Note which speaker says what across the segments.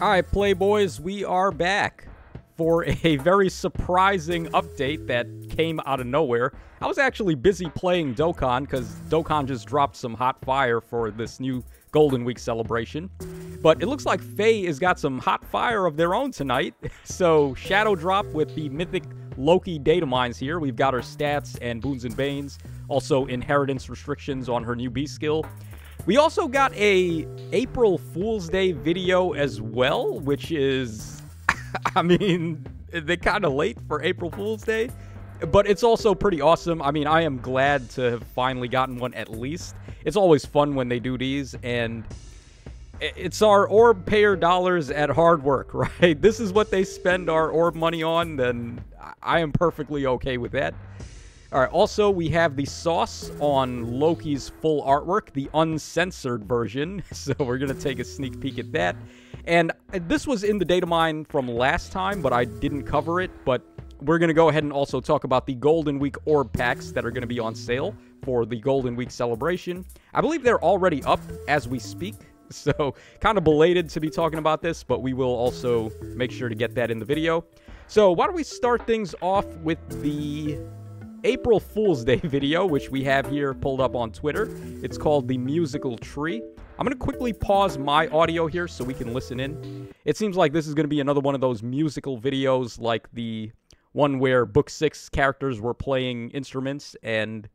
Speaker 1: All right, Playboys, we are back for a very surprising update that came out of nowhere. I was actually busy playing Dokkan because Dokkan just dropped some hot fire for this new Golden Week celebration. But it looks like FEH has got some hot fire of their own tonight. So, Shadow Drop with the Mythic Loki data mines here. We've got her stats and boons and banes. Also, inheritance restrictions on her new B skill. We also got a April Fool's Day video as well, which is, I mean, they kind of late for April Fool's Day, but it's also pretty awesome. I mean, I am glad to have finally gotten one at least. It's always fun when they do these, and it's our orb payer dollars at hard work, right? This is what they spend our orb money on, then I am perfectly okay with that. All right, also, we have the sauce on Loki's full artwork, the uncensored version. So we're going to take a sneak peek at that. And uh, this was in the data mine from last time, but I didn't cover it. But we're going to go ahead and also talk about the Golden Week orb packs that are going to be on sale for the Golden Week celebration. I believe they're already up as we speak. So kind of belated to be talking about this, but we will also make sure to get that in the video. So why don't we start things off with the April Fool's Day video, which we have here pulled up on Twitter. It's called The Musical Tree. I'm going to quickly pause my audio here so we can listen in. It seems like this is going to be another one of those musical videos like the one where Book 6 characters were playing instruments and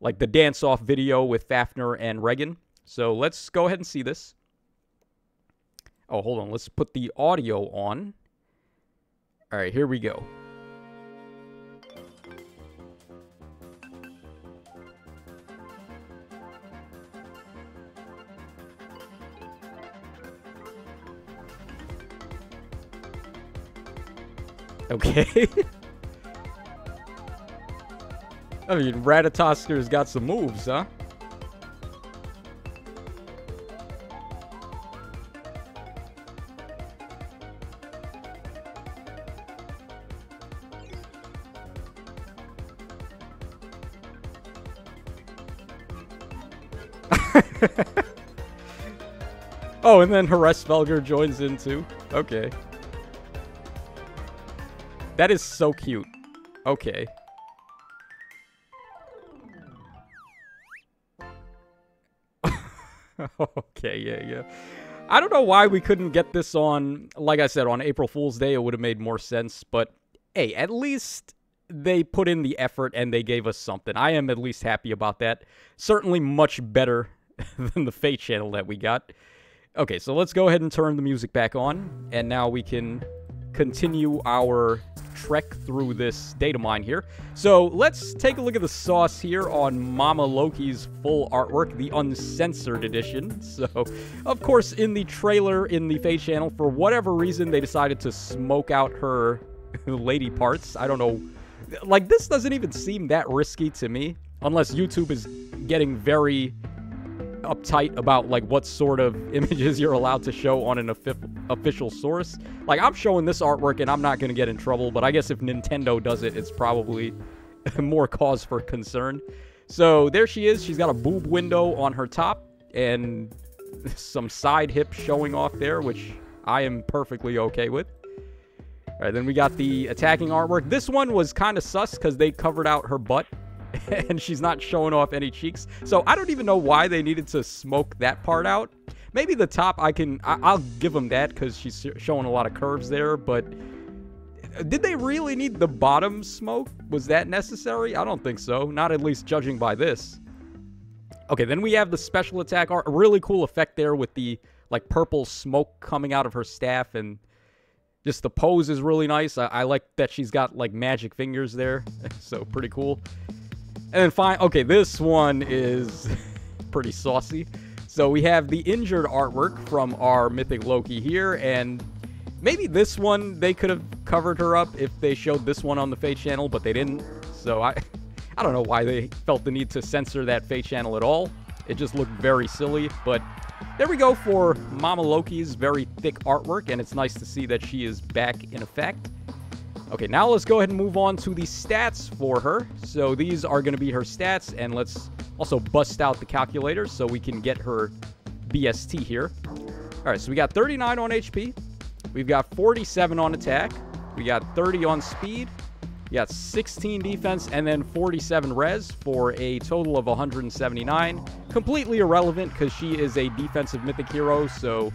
Speaker 1: like the dance-off video with Fafnir and Reginn. So let's go ahead and see this. Oh, hold on. Let's put the audio on. All right, here we go. Okay. I mean, Ratatoskr's got some moves, huh? oh, and then Hraesvelgr joins in too. Okay. That is so cute. Okay. okay, yeah, yeah. I don't know why we couldn't get this on, like I said, on April Fool's Day. It would have made more sense. But hey, at least they put in the effort and they gave us something. I am at least happy about that. Certainly much better than the Feh channel that we got. Okay, so let's go ahead and turn the music back on. And now we can continue our trek through this data mine here. So let's take a look at the sauce here on Mama Loki's full artwork, the uncensored edition. So, of course, in the trailer in the Feh channel, for whatever reason, they decided to smoke out her lady parts. I don't know. Like, this doesn't even seem that risky to me, unless YouTube is getting very uptight about like what sort of images you're allowed to show on an official source. Like I'm showing this artwork and I'm not going to get in trouble, but I guess if Nintendo does it, it's probably more cause for concern. So there she is. She's got a boob window on her top and some side hips showing off there, which I am perfectly okay with. All right, then we got the attacking artwork. This one was kind of sus because they covered out her butt and she's not showing off any cheeks. So I don't even know why they needed to smoke that part out. Maybe the top I can, I, will give them that because she's showing a lot of curves there, but uh, did they really need the bottom smoke? Was that necessary? I don't think so. Not at least judging by this. Okay, then we have the special attack. A really cool effect there with the like purple smoke coming out of her staff and just the pose is really nice. I, I like that she's got like magic fingers there. so pretty cool. And then fine, okay, this one is pretty saucy. So we have the injured artwork from our Mythic Loki here, and maybe this one they could have covered her up if they showed this one on the Feh channel, but they didn't. So I, I don't know why they felt the need to censor that Feh channel at all. It just looked very silly, but there we go for Mama Loki's very thick artwork, and it's nice to see that she is back in effect. Okay, now let's go ahead and move on to the stats for her. So these are going to be her stats, and let's also bust out the calculator so we can get her BST here. All right, so we got 39 on HP. We've got 47 on attack. We got 30 on speed. We got 16 defense and then 47 res for a total of 179. Completely irrelevant because she is a defensive mythic hero, so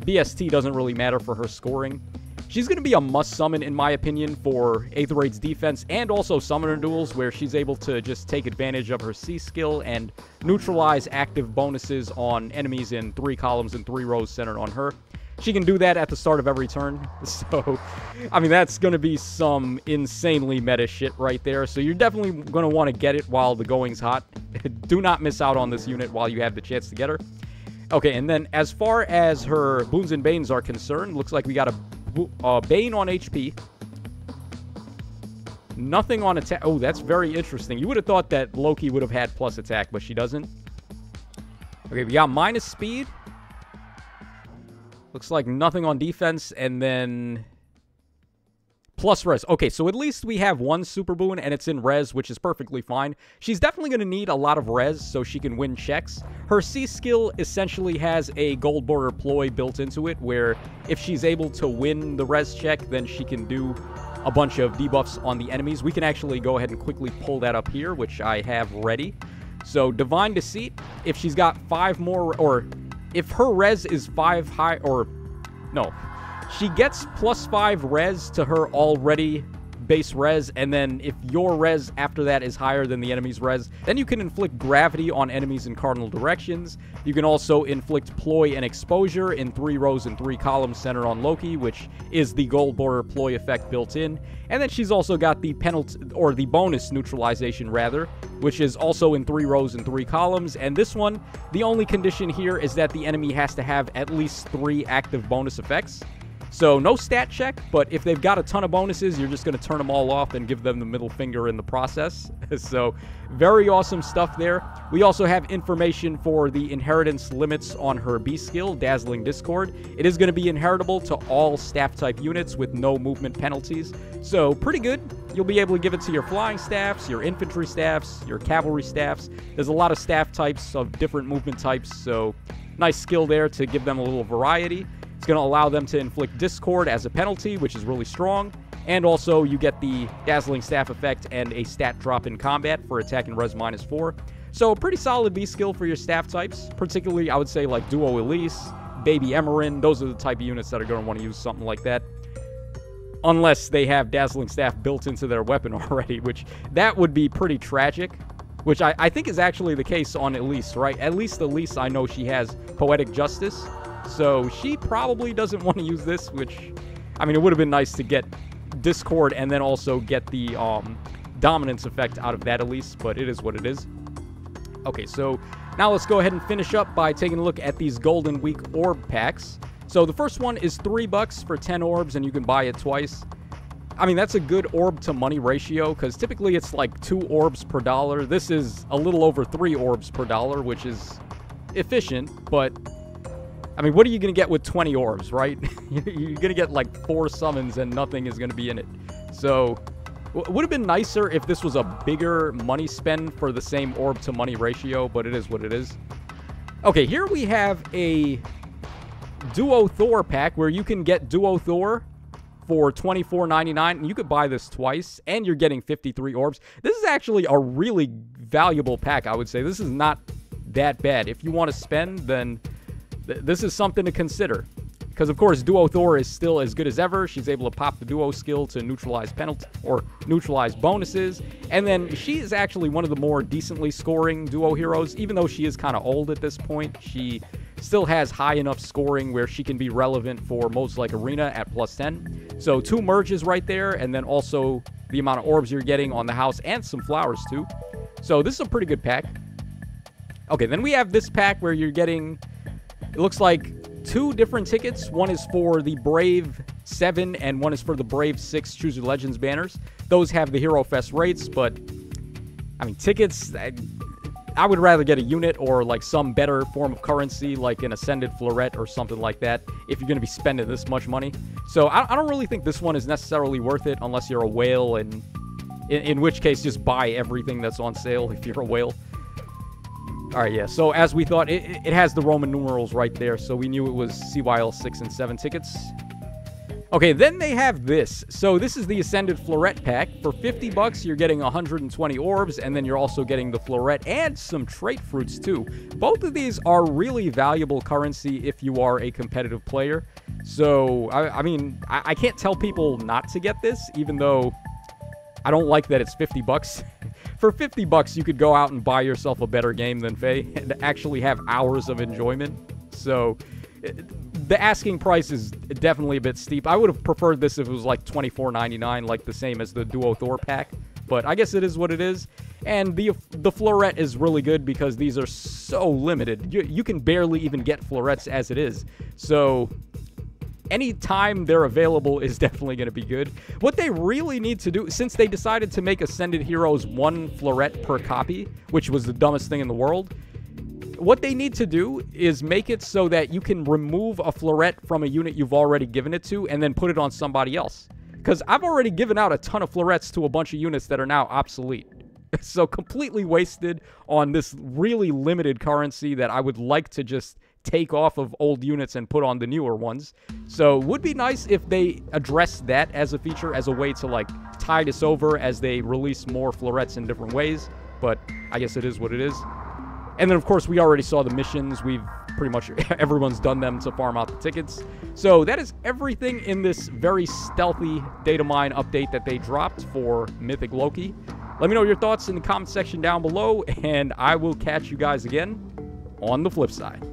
Speaker 1: BST doesn't really matter for her scoring. She's going to be a must summon, in my opinion, for Aether Raid's defense and also summoner duels, where she's able to just take advantage of her C skill and neutralize active bonuses on enemies in three columns and three rows centered on her. She can do that at the start of every turn. So, I mean, that's going to be some insanely meta shit right there. So, you're definitely going to want to get it while the going's hot. do not miss out on this unit while you have the chance to get her. Okay, and then as far as her boons and banes are concerned, looks like we got a uh, Bane on HP. Nothing on attack. Oh, that's very interesting. You would have thought that Loki would have had plus attack, but she doesn't. Okay, we got minus speed. Looks like nothing on defense, and then plus res. Okay, so at least we have one super boon and it's in res, which is perfectly fine. She's definitely going to need a lot of res so she can win checks. Her C skill essentially has a gold border ploy built into it where if she's able to win the res check, then she can do a bunch of debuffs on the enemies. We can actually go ahead and quickly pull that up here, which I have ready. So Divine Deceit, if she's got five more, or if her res is five high, or no, she gets plus 5 res to her already base res, and then if your res after that is higher than the enemy's res, then you can inflict gravity on enemies in cardinal directions. You can also inflict ploy and exposure in three rows and three columns centered on Loki, which is the gold border ploy effect built in. And then she's also got the penalty, or the bonus neutralization rather, which is also in three rows and three columns. And this one, the only condition here is that the enemy has to have at least three active bonus effects. So no stat check, but if they've got a ton of bonuses, you're just going to turn them all off and give them the middle finger in the process. so very awesome stuff there. We also have information for the inheritance limits on her B skill, Dazzling Discord. It is going to be inheritable to all staff type units with no movement penalties. So pretty good. You'll be able to give it to your flying staffs, your infantry staffs, your cavalry staffs. There's a lot of staff types of different movement types, so nice skill there to give them a little variety. Going to allow them to inflict Discord as a penalty, which is really strong. And also, you get the Dazzling Staff effect and a stat drop in combat for attack and res minus 4. So, a pretty solid B skill for your staff types. Particularly, I would say, like Duo Elise, Baby Emerin. Those are the type of units that are going to want to use something like that. Unless they have Dazzling Staff built into their weapon already, which that would be pretty tragic. Which I, I think is actually the case on Elise, right? At least Elise, I know she has Poetic Justice. So she probably doesn't want to use this, which, I mean, it would have been nice to get Discord and then also get the um, dominance effect out of that at least, but it is what it is. Okay, so now let's go ahead and finish up by taking a look at these Golden Week orb packs. So the first one is three bucks for 10 orbs, and you can buy it twice. I mean, that's a good orb to money ratio because typically it's like two orbs per dollar. This is a little over three orbs per dollar, which is efficient, but I mean, what are you going to get with 20 orbs, right? You're going to get like four summons and nothing is going to be in it. So, it would have been nicer if this was a bigger money spend for the same orb to money ratio, but it is what it is. Okay, here we have a Duo Thor pack where you can get Duo Thor for $24.99 and you could buy this twice and you're getting 53 orbs. This is actually a really valuable pack, I would say. This is not that bad. If you want to spend, then th- this is something to consider. Because, of course, Duo Thor is still as good as ever. She's able to pop the Duo skill to neutralize penalty or neutralize bonuses. And then she is actually one of the more decently scoring Duo heroes. Even though she is kind of old at this point, she still has high enough scoring where she can be relevant for modes like Arena at plus 10. So, two merges right there, and then also the amount of orbs you're getting on the house and some flowers, too. So, this is a pretty good pack. Okay, then we have this pack where you're getting it looks like two different tickets. One is for the Brave 7 and one is for the Brave 6 Choose Your Legends banners. Those have the Hero Fest rates, but I mean, tickets, I, I would rather get a unit or like some better form of currency, like an Ascended Floret or something like that, if you're going to be spending this much money. So I, I, don't really think this one is necessarily worth it unless you're a whale, and in, in which case, just buy everything that's on sale if you're a whale. All right, yeah. So as we thought, it, it has the Roman numerals right there, so we knew it was CYL 6 and 7 tickets. Okay, then they have this. So this is the Ascended Floret pack. For 50 bucks, you're getting 120 orbs, and then you're also getting the Floret and some trait fruits too. Both of these are really valuable currency if you are a competitive player. So, I, I mean, I, I can't tell people not to get this, even though I don't like that it's 50 bucks. For 50 bucks, you could go out and buy yourself a better game than FEH and actually have hours of enjoyment. So, the asking price is definitely a bit steep. I would have preferred this if it was like $24.99, like the same as the Duo Thor pack. But I guess it is what it is. And the the floret is really good because these are so limited. You, you can barely even get florets as it is. So any time they're available is definitely going to be good. What they really need to do, since they decided to make Ascended Heroes one floret per copy, which was the dumbest thing in the world, what they need to do is make it so that you can remove a floret from a unit you've already given it to and then put it on somebody else. Because I've already given out a ton of florets to a bunch of units that are now obsolete. so completely wasted on this really limited currency that I would like to just take off of old units and put on the newer ones. So would be nice if they address that as a feature, as a way to like tide us over as they release more florets in different ways. But I guess it is what it is. And then, of course, we already saw the missions. We've pretty much everyone's done them to farm out the tickets. So that is everything in this very stealthy data mine update that they dropped for Mythic Loki. Let me know your thoughts in the comment section down below, and I will catch you guys again on the flip side.